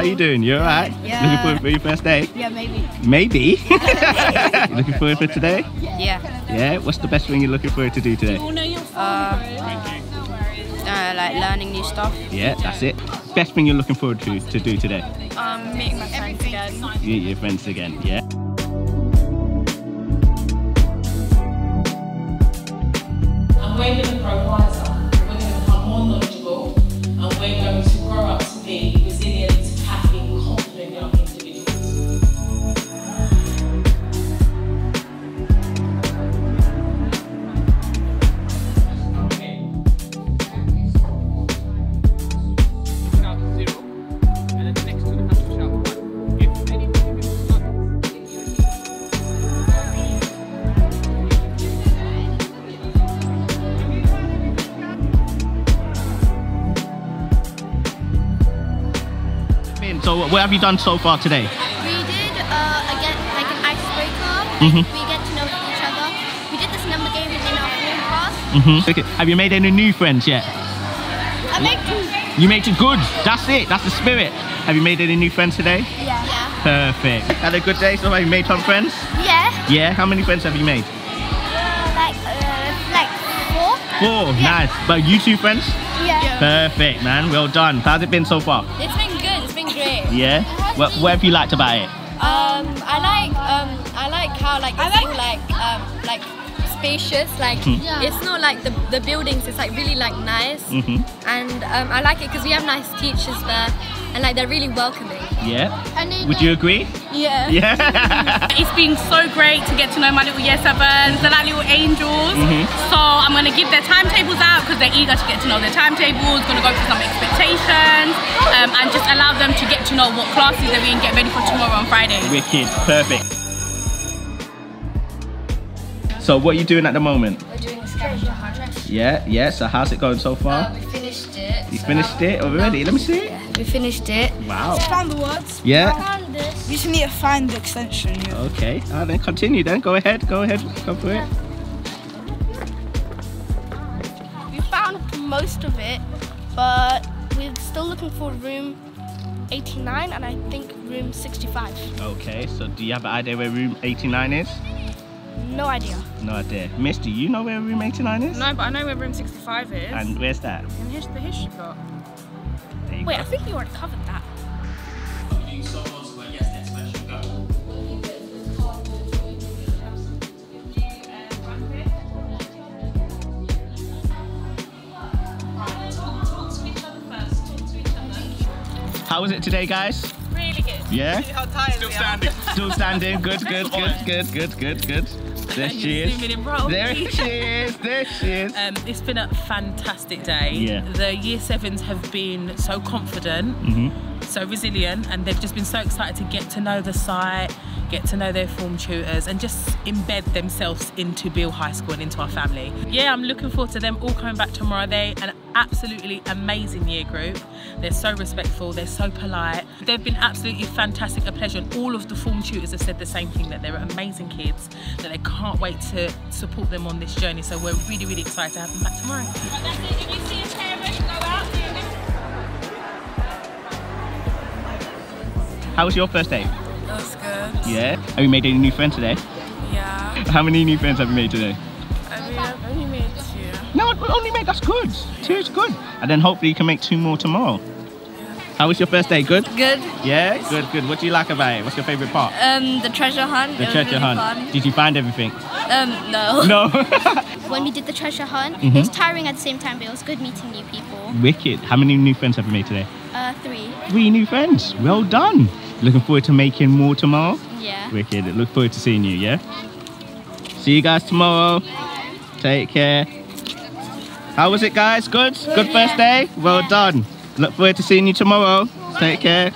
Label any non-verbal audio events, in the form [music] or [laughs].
you doing? You alright? Yeah. Looking forward for your first day? Yeah, maybe. Maybe. [laughs] You looking forward for today? Yeah. Yeah. What's the best thing you're looking forward to do today? Uh, uh, like learning new stuff. Yeah, that's it. Best thing you're looking forward to to do today? Um, meeting my friends again. Meet your friends again. Yeah. and we're going So what have you done so far today? We did uh, again like an icebreaker. Mhm. We get to know each other. We did this number game in our form class. hmm Okay. Have you made any new friends yet? I make two. You made it good. That's it. That's the spirit. Have you made any new friends today? Yeah. Yeah. Perfect. Had a good day. So have you made some friends? Yeah. Yeah. How many friends have you made? Like uh, like four. Four. Nice. But you two friends? Yeah. Perfect, man. Well done. How's it been so far? It's been good. It's been great. Yeah. What, what have you liked about it? Um, I like um, I like how like it's all like um, like spacious. Like Yeah. it's not like the the buildings. It's like really like nice. Mhm. And um, I like it because we have nice teachers there, and like they're really welcoming. Yeah. Would you agree? Yeah. Yeah. [laughs] It's been so great to get to know my little year sevens, they're like little angels. Mhm. So I'm gonna give their timetables out because they're eager to get to know their timetables, gonna go through some expectations, um, and just allow them to get to know what classes they're in, get ready for tomorrow on Friday. Wicked. Perfect. So what are you doing at the moment? We're doing a scavenger hunt. Yeah, yeah. So how's it going so far? we finished it. You finished it already? Let me see. We finished it. Wow. Found the words. Yeah. found this. We just need to find the extension. Yeah. Okay. Uh, then continue. Then go ahead. Go ahead. Go for it. We found most of it, but we're still looking for room 89 and I think room 65. Okay. So do you have an idea where room 89 is? No idea. No idea. Miss, do you know where room 89 is? No, but I know where room 65 is. And where's that? and here's the history plot. There Wait. I think you already covered that. How was it today, guys? Really good. Yeah. still standing. Still standing. Good, good, [laughs] good, good, good, good, good. There she is. Zooming in roll. There she is. There she [laughs] is. Um, it's been a fantastic day. Yeah. The year sevens have been so confident, Mhm. so resilient, and they've just been so excited to get to know the site, get to know their form tutors, and just embed themselves into Beal High School and into our family. Yeah, I'm looking forward to them all coming back tomorrow. They're an absolutely amazing year group. They're so respectful, they're so polite. They've been absolutely fantastic, a pleasure, and all of the form tutors have said the same thing that they're amazing kids, that they can't wait to support them on this journey. So we're really, really excited to have them back tomorrow. How was your first day? That was good. Yeah. Have you made any new friends today? Yeah. How many new friends have you made today? I mean, I've only made two. No, only make that's good. Two is good. And then hopefully you can make two more tomorrow. How was your first day? Good? Good. Yeah? Good, good. What do you like about it? What's your favourite part? Um, the treasure hunt. The it was treasure really hunt. Fun. Did you find everything? Um, no. No. [laughs] [laughs] When we did the treasure hunt, Mhm. it was tiring at the same time, but it was good meeting new people. Wicked. How many new friends have you made today? Uh, three. Three new friends. Well done. Looking forward to making more tomorrow. Yeah. Wicked. Look forward to seeing you, yeah? See you guys tomorrow. Take care. How was it, guys? Good? Good first day? Well done. Look forward to seeing you tomorrow. Take care.